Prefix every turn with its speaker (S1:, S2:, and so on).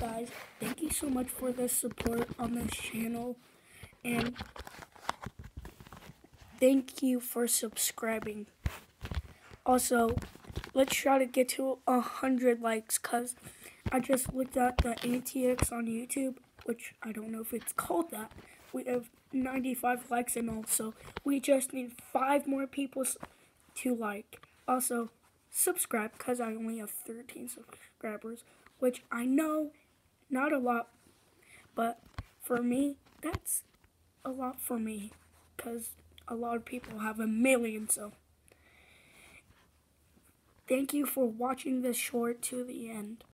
S1: guys, thank you so much for the support on this channel. And thank you for subscribing. Also, let's try to get to a hundred likes because I just looked at the ATX on YouTube, which I don't know if it's called that. We have 95 likes and all, so we just need five more people to like. Also, subscribe because I only have 13 subscribers, which I know not a lot, but for me, that's a lot for me because a lot of people have a million, so. Thank you for watching this short to the end.